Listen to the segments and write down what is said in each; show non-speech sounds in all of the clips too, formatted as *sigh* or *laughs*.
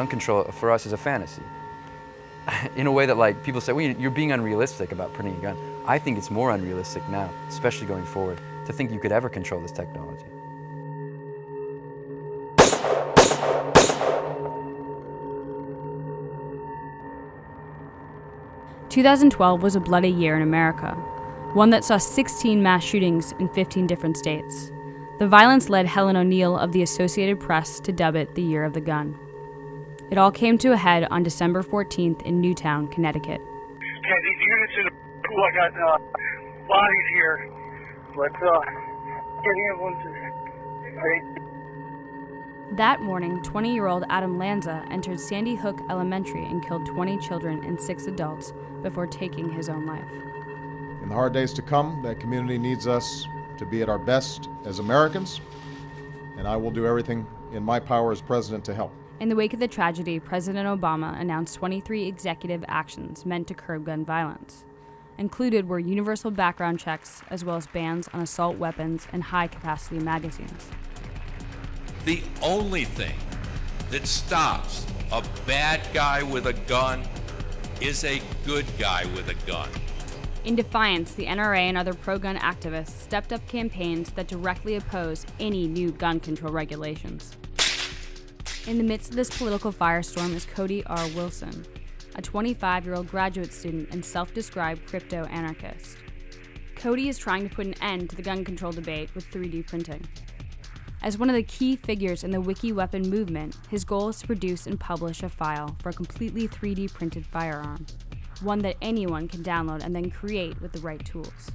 gun control for us is a fantasy. In a way that like people say, well, you're being unrealistic about printing a gun. I think it's more unrealistic now, especially going forward, to think you could ever control this technology. 2012 was a bloody year in America, one that saw 16 mass shootings in 15 different states. The violence led Helen O'Neill of the Associated Press to dub it the Year of the Gun. It all came to a head on December 14th in Newtown, Connecticut. Yeah, these units in the pool, I got uh, bodies here, but uh, getting everyone's. That morning, 20 year old Adam Lanza entered Sandy Hook Elementary and killed 20 children and six adults before taking his own life. In the hard days to come, that community needs us to be at our best as Americans, and I will do everything in my power as president to help. In the wake of the tragedy, President Obama announced 23 executive actions meant to curb gun violence. Included were universal background checks, as well as bans on assault weapons and high capacity magazines. The only thing that stops a bad guy with a gun is a good guy with a gun. In defiance, the NRA and other pro gun activists stepped up campaigns that directly oppose any new gun control regulations. In the midst of this political firestorm is Cody R. Wilson, a 25 year old graduate student and self described crypto anarchist. Cody is trying to put an end to the gun control debate with 3D printing. As one of the key figures in the Wiki Weapon movement, his goal is to produce and publish a file for a completely 3D printed firearm, one that anyone can download and then create with the right tools.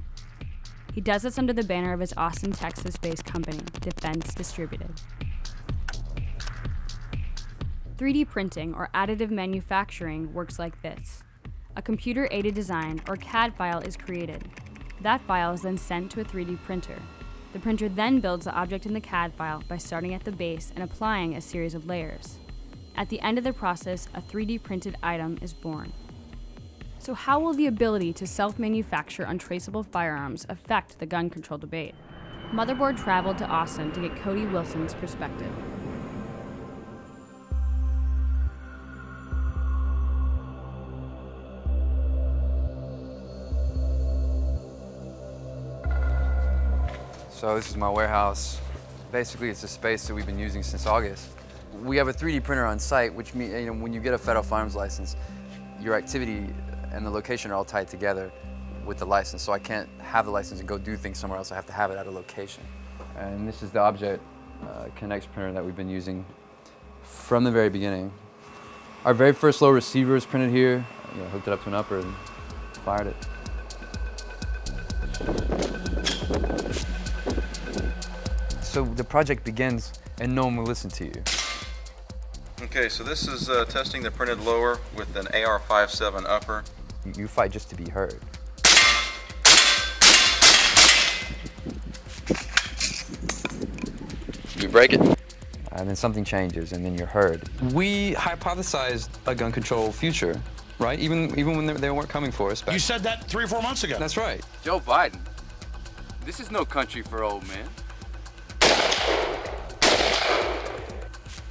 He does this under the banner of his Austin, Texas based company, Defense Distributed. 3D printing, or additive manufacturing, works like this a computer aided design, or CAD file, is created. That file is then sent to a 3D printer, the printer then builds the object in the CAD file by starting at the base and applying a series of layers. At the end of the process, a 3D printed item is born. So, how will the ability to self manufacture untraceable firearms affect the gun control debate? Motherboard traveled to Austin to get Cody Wilson's perspective. So this is my warehouse. Basically, it's a space that we've been using since August. We have a 3D printer on site, which means you know, when you get a federal firearms license, your activity and the location are all tied together with the license. So I can't have the license and go do things somewhere else. I have to have it at a location. And this is the Object uh, Connex printer that we've been using from the very beginning. Our very first low receiver is printed here. You know, hooked it up to an upper and fired it. So the project begins and no one will listen to you. Okay, so this is uh, testing the printed lower with an AR-57 upper. You fight just to be heard. You break it? And then something changes and then you're heard. We hypothesized a gun control future, right? Even even when they, they weren't coming for us. Back. You said that three or four months ago. That's right. Joe Biden, this is no country for old men.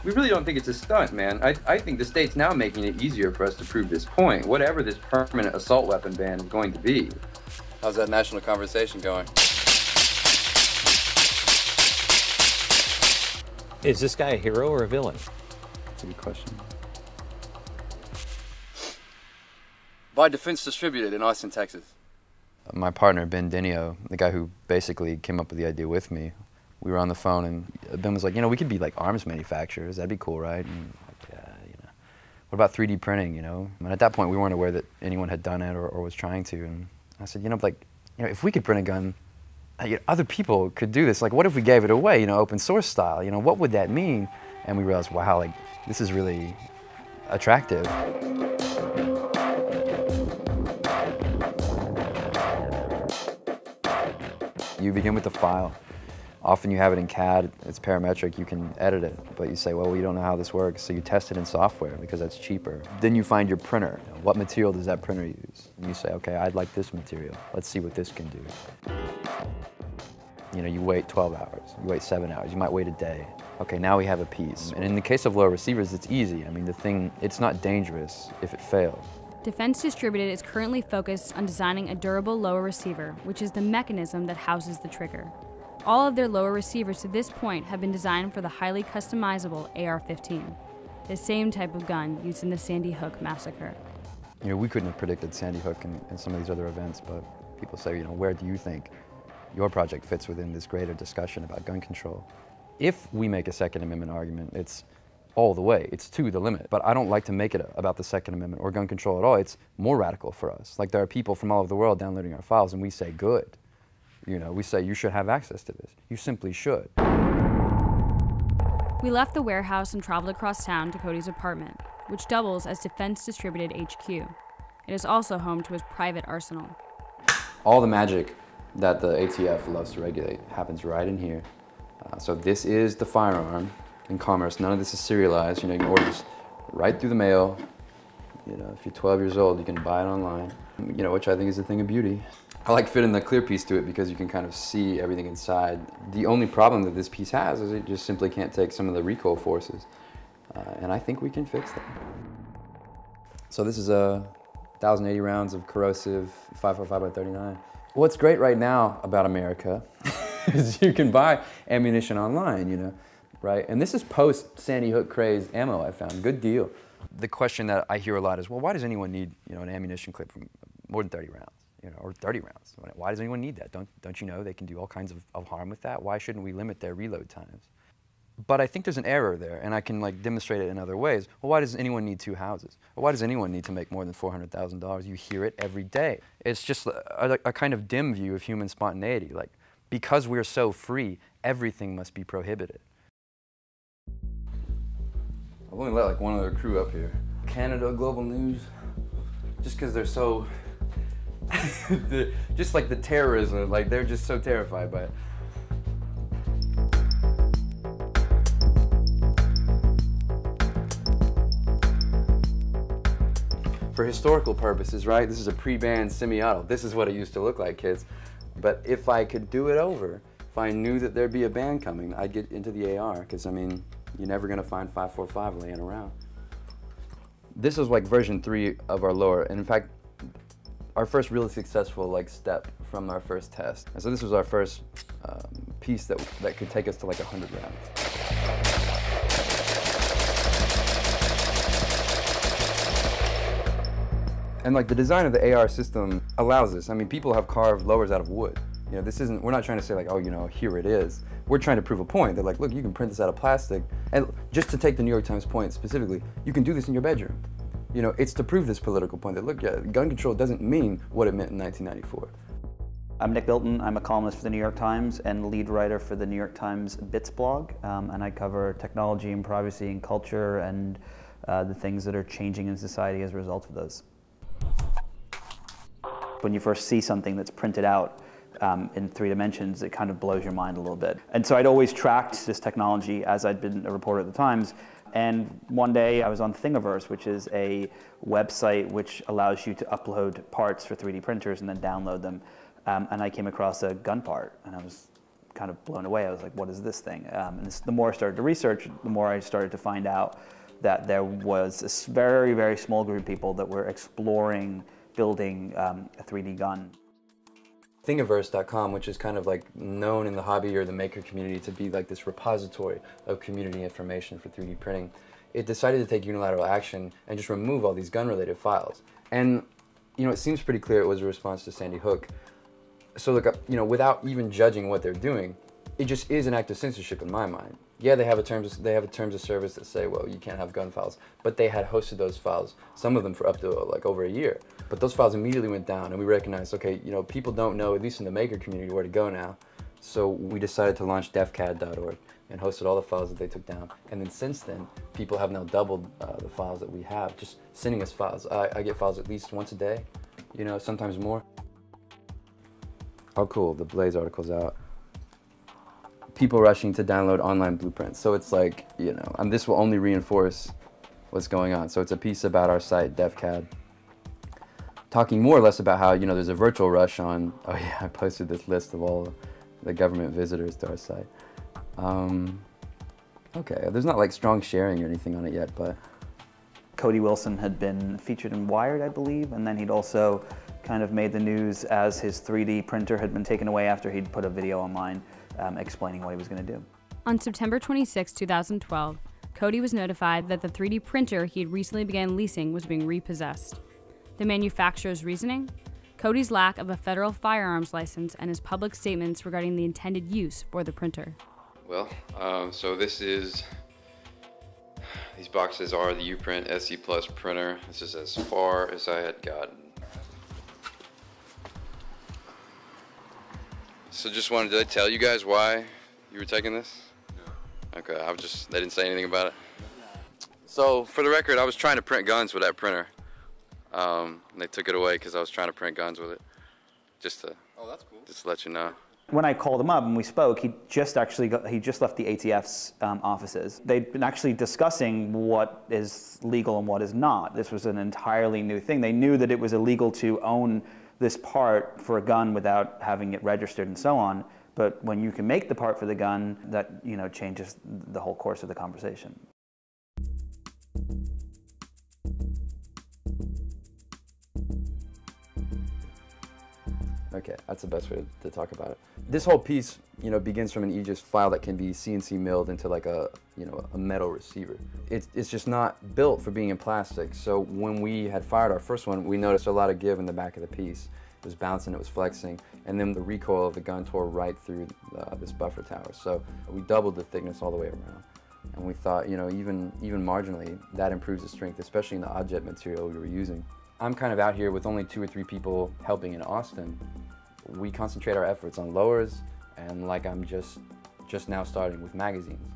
We really don't think it's a stunt, man. I, I think the state's now making it easier for us to prove this point, whatever this permanent assault weapon ban is going to be. How's that national conversation going? Is this guy a hero or a villain? That's a good question. By Defense Distributed in Austin, Texas. My partner, Ben Denio, the guy who basically came up with the idea with me, we were on the phone and Ben was like, you know, we could be like arms manufacturers. That'd be cool, right? And like, yeah, you know, what about 3D printing? You know, and at that point we weren't aware that anyone had done it or, or was trying to. And I said, you know, like, you know, if we could print a gun, uh, other people could do this. Like, what if we gave it away? You know, open source style. You know, what would that mean? And we realized, wow, like this is really attractive. You begin with the file. Often you have it in CAD, it's parametric, you can edit it, but you say, well, we don't know how this works, so you test it in software because that's cheaper. Then you find your printer. What material does that printer use? And you say, okay, I'd like this material. Let's see what this can do. You know, you wait 12 hours, you wait seven hours, you might wait a day. Okay, now we have a piece. And in the case of lower receivers, it's easy. I mean, the thing, it's not dangerous if it fails. Defense Distributed is currently focused on designing a durable lower receiver, which is the mechanism that houses the trigger. All of their lower receivers to this point have been designed for the highly customizable AR-15, the same type of gun used in the Sandy Hook massacre. You know, we couldn't have predicted Sandy Hook and, and some of these other events, but people say, you know, where do you think your project fits within this greater discussion about gun control? If we make a Second Amendment argument, it's all the way. It's to the limit. But I don't like to make it about the Second Amendment or gun control at all. It's more radical for us. Like there are people from all over the world downloading our files and we say good. You know, we say you should have access to this. You simply should. We left the warehouse and traveled across town to Cody's apartment, which doubles as Defense Distributed HQ. It is also home to his private arsenal. All the magic that the ATF loves to regulate happens right in here. Uh, so this is the firearm in commerce. None of this is serialized. You know, you can order this right through the mail. You know, if you're 12 years old, you can buy it online. You know, which I think is a thing of beauty. I like fitting the clear piece to it because you can kind of see everything inside. The only problem that this piece has is it just simply can't take some of the recoil forces. Uh, and I think we can fix that. So this is a 1,080 rounds of corrosive 545 by 39. What's great right now about America *laughs* is you can buy ammunition online, you know, right? And this is post Sandy Hook craze ammo I found, good deal. The question that I hear a lot is, well, why does anyone need, you know, an ammunition clip from more than 30 rounds? you know, or 30 rounds. Why does anyone need that? Don't, don't you know they can do all kinds of, of harm with that? Why shouldn't we limit their reload times? But I think there's an error there, and I can like demonstrate it in other ways. Well, why does anyone need two houses? Why does anyone need to make more than $400,000? You hear it every day. It's just a, a kind of dim view of human spontaneity. Like, because we're so free, everything must be prohibited. I've only let like one other crew up here. Canada Global News, just because they're so *laughs* just like the terrorism, like they're just so terrified by it. For historical purposes, right, this is a pre-band semi-auto. This is what it used to look like, kids. But if I could do it over, if I knew that there'd be a band coming, I'd get into the AR, because I mean, you're never gonna find 545 laying around. This is like version three of our lower, and in fact, our first really successful like step from our first test. And so this was our first um, piece that, that could take us to like 100 rounds. And like the design of the AR system allows this. I mean, people have carved lowers out of wood. You know, this isn't, we're not trying to say like, oh, you know, here it is. We're trying to prove a point. They're like, look, you can print this out of plastic. And just to take the New York Times point specifically, you can do this in your bedroom. You know, it's to prove this political point that, look, yeah, gun control doesn't mean what it meant in 1994. I'm Nick Bilton. I'm a columnist for the New York Times and lead writer for the New York Times Bits blog. Um, and I cover technology and privacy and culture and uh, the things that are changing in society as a result of those. When you first see something that's printed out um, in three dimensions, it kind of blows your mind a little bit. And so I'd always tracked this technology as I'd been a reporter at the Times and one day I was on Thingiverse, which is a website which allows you to upload parts for 3D printers and then download them. Um, and I came across a gun part, and I was kind of blown away. I was like, what is this thing? Um, and this, the more I started to research, the more I started to find out that there was a very, very small group of people that were exploring building um, a 3D gun. Thingiverse.com, which is kind of like known in the hobby or the maker community to be like this repository of community information for 3D printing, it decided to take unilateral action and just remove all these gun-related files. And, you know, it seems pretty clear it was a response to Sandy Hook. So look, uh, you know, without even judging what they're doing, it just is an act of censorship in my mind. Yeah, they have a terms they have a terms of service that say, well, you can't have gun files, but they had hosted those files, some of them for up to like over a year. But those files immediately went down, and we recognized, okay, you know, people don't know, at least in the maker community, where to go now. So we decided to launch defcad.org and hosted all the files that they took down. And then since then, people have now doubled uh, the files that we have, just sending us files. I, I get files at least once a day, you know, sometimes more. Oh, cool, the Blaze article's out people rushing to download online blueprints. So it's like, you know, and this will only reinforce what's going on. So it's a piece about our site, DefCAD, talking more or less about how, you know, there's a virtual rush on, *laughs* oh yeah, I posted this list of all the government visitors to our site. Um, okay, there's not like strong sharing or anything on it yet, but. Cody Wilson had been featured in Wired, I believe, and then he'd also kind of made the news as his 3D printer had been taken away after he'd put a video online um, explaining what he was going to do. On September 26, 2012, Cody was notified that the 3D printer he had recently began leasing was being repossessed. The manufacturer's reasoning? Cody's lack of a federal firearms license and his public statements regarding the intended use for the printer. Well, um, so this is, these boxes are the uPrint SE Plus printer. This is as far as I had gotten. So just wanted to tell you guys why you were taking this? No. Okay, I was just, they didn't say anything about it. So for the record, I was trying to print guns with that printer. Um, and they took it away because I was trying to print guns with it. Just to, oh, that's cool. Just to let you know. When I called him up and we spoke, he just actually got, he just left the ATF's um, offices. They'd been actually discussing what is legal and what is not. This was an entirely new thing. They knew that it was illegal to own this part for a gun without having it registered and so on. But when you can make the part for the gun, that you know changes the whole course of the conversation. Okay, that's the best way to, talk about it. This whole piece, you know, begins from an IGES file that can be CNC milled into like a, you know, a metal receiver. It's, it's just not built for being in plastic. So when we had fired our first one, we noticed a lot of give in the back of the piece. It was bouncing, it was flexing, and then the recoil of the gun tore right through uh, this buffer tower. So we doubled the thickness all the way around. And we thought, you know, even, even marginally, that improves the strength, especially in the Objet material we were using. I'm kind of out here with only two or three people helping in Austin, we concentrate our efforts on lowers and like I'm just just now starting with magazines.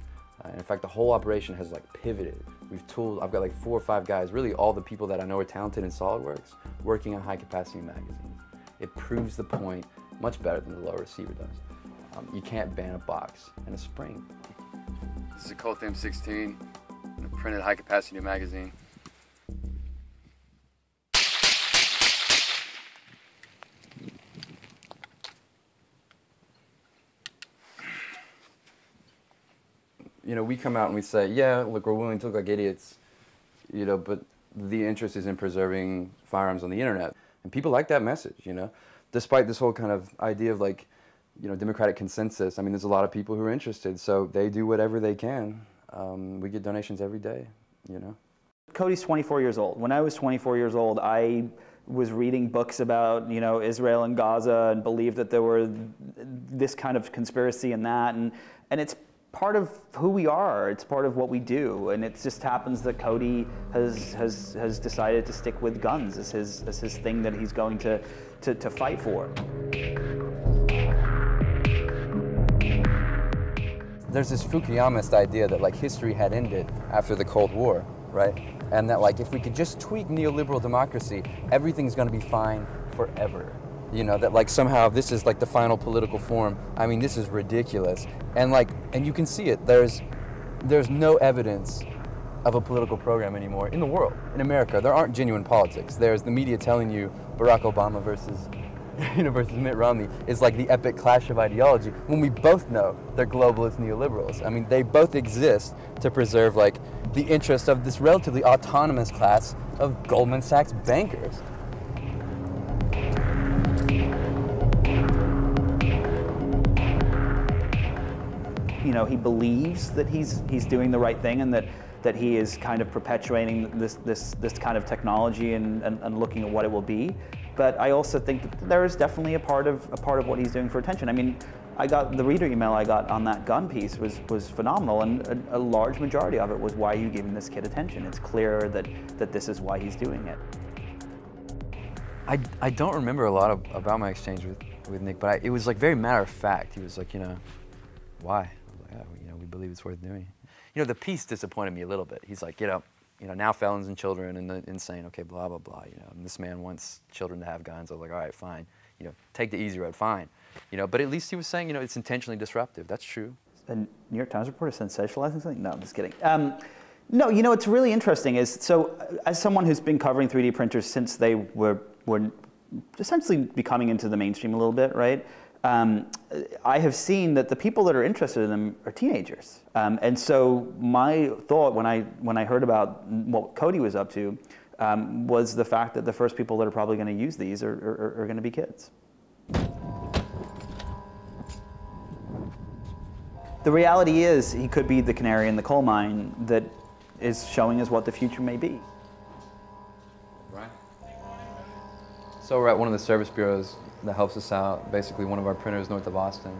Uh, in fact, the whole operation has like pivoted. We've tooled, I've got like four or five guys, really all the people that I know are talented in SolidWorks, working on high capacity magazines. It proves the point much better than the lower receiver does. Um, you can't ban a box and a spring. This is a Colt M16, a printed high capacity magazine. You know, we come out and we say, yeah, look, we're willing to look like idiots, you know, but the interest is in preserving firearms on the internet. And people like that message, you know, despite this whole kind of idea of like, you know, democratic consensus. I mean, there's a lot of people who are interested, so they do whatever they can. Um, we get donations every day, you know. Cody's 24 years old. When I was 24 years old, I was reading books about you know Israel and Gaza and believed that there were this kind of conspiracy and that and and it's part of who we are. It's part of what we do, and it just happens that Cody has has has decided to stick with guns as his as his thing that he's going to to, to fight for. There's this Fukuyamist idea that like history had ended after the Cold War, right? And that like if we could just tweak neoliberal democracy, everything's going to be fine forever you know that like somehow this is like the final political form. I mean this is ridiculous. And like and you can see it. There's there's no evidence of a political program anymore in the world in america. There aren't genuine politics. There's the media telling you barack obama versus *laughs* you know, versus Mitt Romney is like the epic clash of ideology when we both know they're globalist neoliberals. I mean, they both exist to preserve like the interest of this relatively autonomous class of Goldman Sachs bankers. You know, he believes that he's, he's doing the right thing and that, that he is kind of perpetuating this, this, this kind of technology and, and, and looking at what it will be. But I also think that there is definitely a part of, a part of what he's doing for attention. I mean, I got the reader email I got on that gun piece was was phenomenal, and a, a, large majority of it was why are you giving this kid attention? It's clear that that this is why he's doing it. I, I don't remember a lot of, about my exchange with, with Nick, but I, it was like very matter of fact. He was like, you know, why? Believe it's worth doing. You know, the piece disappointed me a little bit. He's like, you know, you know, now felons and children and the insane, okay, blah, blah, blah, you know, and this man wants children to have guns. I was like, all right, fine, you know, take the easy road, fine. You know, but at least he was saying, you know, it's intentionally disruptive. That's true. The New York Times reporter sensationalizing something? No, I'm just kidding. Um, no, you know, what's really interesting is, so as someone who's been covering 3D printers since they were, were essentially becoming into the mainstream a little bit, right? Um, I have seen that the people that are interested in them are teenagers. Um, and so my thought when I, when I heard about what Cody was up to um, was the fact that the first people that are probably going to use these are, are, are going to be kids. The reality is he could be the canary in the coal mine that is showing us what the future may be. Right. So we're at one of the service bureaus that helps us out. Basically, one of our printers north of Austin.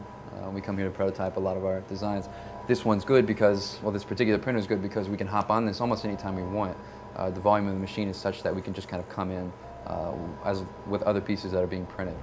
Uh, we come here to prototype a lot of our designs. This one's good because, well, this particular printer is good because we can hop on this almost anytime we want. Uh, the volume of the machine is such that we can just kind of come in uh, as with other pieces that are being printed.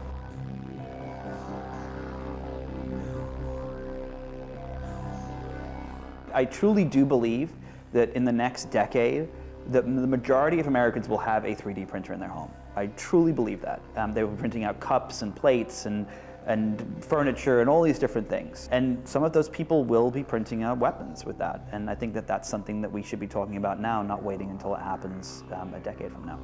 I truly do believe that in the next decade, the, the majority of Americans will have a 3D printer in their home. I truly believe that. Um, they were printing out cups and plates and, and furniture and all these different things. And some of those people will be printing out weapons with that. And I think that that's something that we should be talking about now, not waiting until it happens um, a decade from now.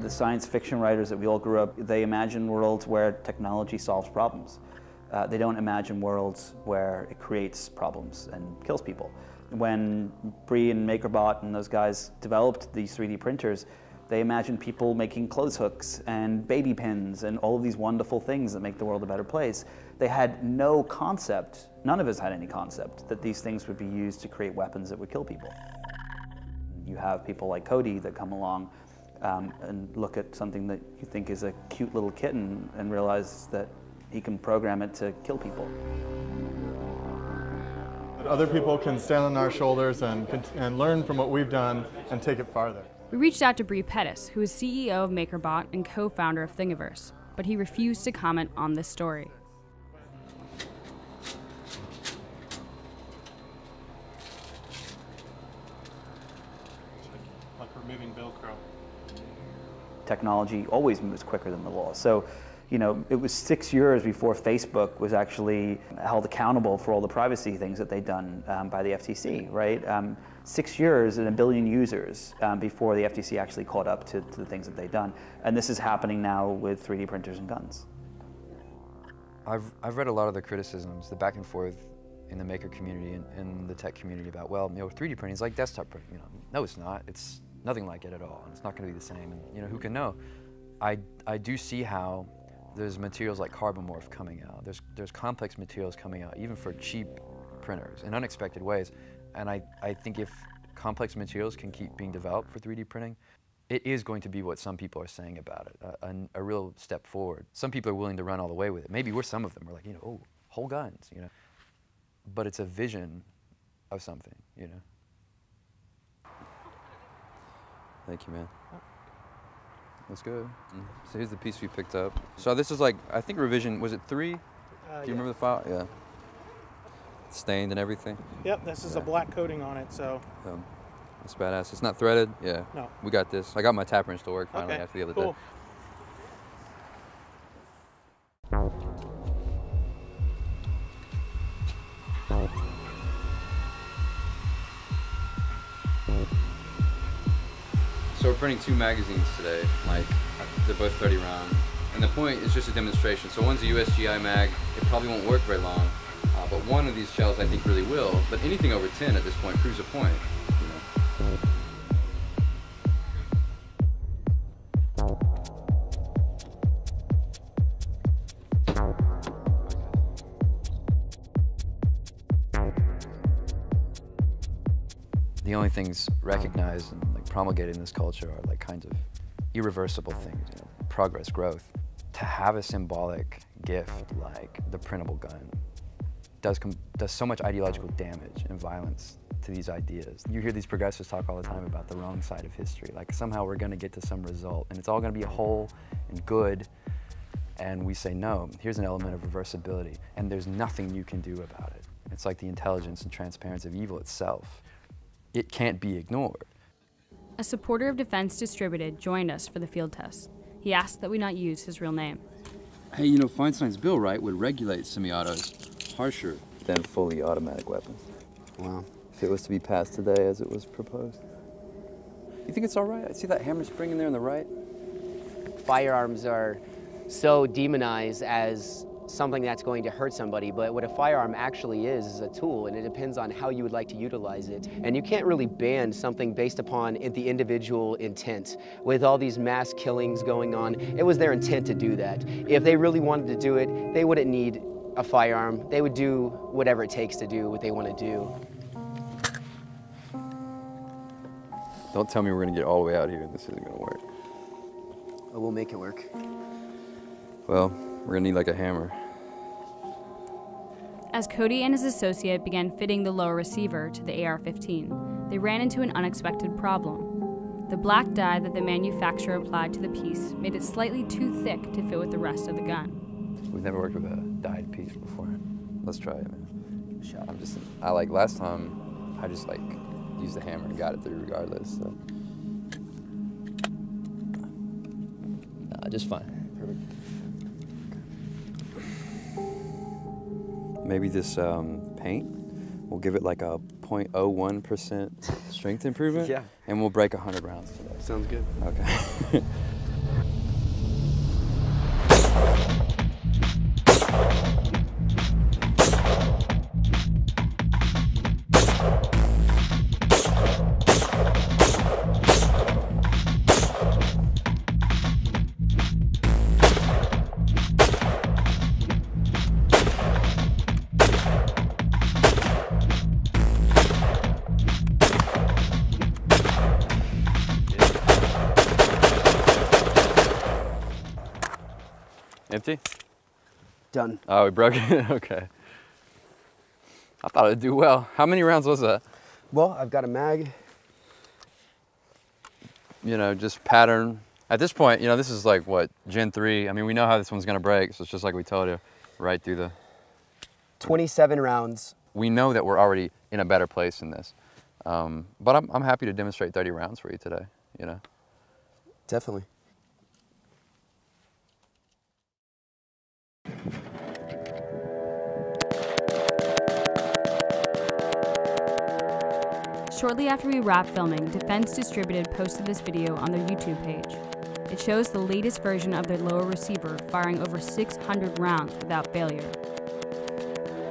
The science fiction writers that we all grew up, they imagine worlds where technology solves problems. Uh, they don't imagine worlds where it creates problems and kills people. When Bre and MakerBot and those guys developed these 3D printers, they imagined people making clothes hooks and baby pins and all of these wonderful things that make the world a better place. They had no concept, none of us had any concept, that these things would be used to create weapons that would kill people. You have people like Cody that come along um, and look at something that you think is a cute little kitten and realize that he can program it to kill people. Other people can stand on our shoulders and, and learn from what we've done and take it farther. We reached out to Bre Pettis, who is CEO of MakerBot and co founder of Thingiverse, but he refused to comment on this story. Like removing Velcro. Technology always moves quicker than the law. So you know, it was six years before Facebook was actually held accountable for all the privacy things that they'd done um, by the FTC, right? Um, six years and a billion users um, before the FTC actually caught up to, to the things that they'd done. And this is happening now with 3D printers and guns. I've, I've read a lot of the criticisms, the back and forth in the maker community and in the tech community about, well, you know, 3D printing is like desktop printing. You know, no, it's not. It's nothing like it at all. And it's not going to be the same. And, you know, who can know? I, I do see how there's materials like carbon morph coming out. There's, there's complex materials coming out, even for cheap printers in unexpected ways. And I, I think if complex materials can keep being developed for 3D printing, it is going to be what some people are saying about it, a, a, a, real step forward. Some people are willing to run all the way with it. Maybe we're some of them. We're like, you know, oh, whole guns, you know. But it's a vision of something, you know. Thank you, man. Oh. That's good. Mm. So here's the piece we picked up. So this is like, I think revision, was it three? Uh, Do you yeah. remember the file? Yeah. It's stained and everything? Yep, this is yeah. a black coating on it, so. Um, that's badass. It's not threaded? Yeah. No. We got this. I got my tap wrench to work finally okay. after the other cool. day. So we're printing two magazines today, like they're both 30 round. And the point is just a demonstration. So one's a USGI mag, it probably won't work very long, uh, but one of these shells I think really will. But anything over 10 at this point proves a point. Things recognized and like promulgated in this culture are like kinds of irreversible things, you know, progress, growth. To have a symbolic gift like the printable gun does, does so much ideological damage and violence to these ideas. You hear these progressives talk all the time about the wrong side of history, like somehow we're gonna get to some result and it's all gonna be whole and good and we say no, here's an element of reversibility and there's nothing you can do about it. It's like the intelligence and transparency of evil itself it can't be ignored. A supporter of Defense Distributed joined us for the field test. He asked that we not use his real name. Hey, you know, Feinstein's bill, right, would regulate semi-autos harsher than fully automatic weapons. Wow. If it was to be passed today as it was proposed. You think it's all right? I see that hammer spring in there on the right. firearms are so demonized as something that's going to hurt somebody, but what a firearm actually is is a tool, and it depends on how you would like to utilize it. And you can't really ban something based upon the individual intent. With all these mass killings going on, it was their intent to do that. If they really wanted to do it, they wouldn't need a firearm. They would do whatever it takes to do what they want to do. Don't tell me we're gonna get all the way out here and this isn't gonna work. But we'll make it work. Well, we're gonna need like a hammer. As Cody and his associate began fitting the lower receiver to the AR 15, they ran into an unexpected problem. The black dye that the manufacturer applied to the piece made it slightly too thick to fit with the rest of the gun. We've never worked with a dyed piece before. Let's try it, man. I'm just, I like last time, I just like used the hammer and got it through regardless. So. Nah, just fine. Perfect. Maybe this um, paint will give it like a 0.01% strength improvement. *laughs* Yeah. And we'll break 100 rounds today. Sounds good. Okay. *laughs* Empty? Done. Oh, we broke it? *laughs* okay. I thought it'd do well. How many rounds was that? Well, I've got a mag. You know, just pattern. At this point, you know, this is like what, Gen 3. I mean, we know how this one's gonna break, so it's just like we told you, right through the. 27 rounds. We know that we're already in a better place in this. Um, but I'm, I'm happy to demonstrate 30 rounds for you today, you know? Definitely. Shortly after we wrapped filming, Defense Distributed posted this video on their YouTube page. It shows the latest version of their lower receiver firing over 600 rounds without failure.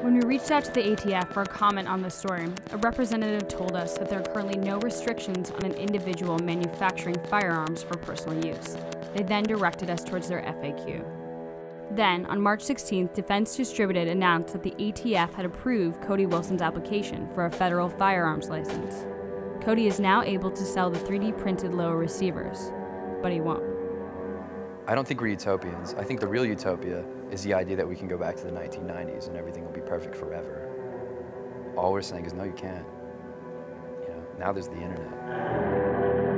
When we reached out to the ATF for a comment on the story, a representative told us that there are currently no restrictions on an individual manufacturing firearms for personal use. They then directed us towards their FAQ. Then, on March 16th, Defense Distributed announced that the ATF had approved Cody Wilson's application for a federal firearms license. Cody is now able to sell the 3D printed lower receivers, but he won't. I don't think we're utopians. I think the real utopia is the idea that we can go back to the 1990s and everything will be perfect forever. All we're saying is, no, you can't. You know, now there's the internet.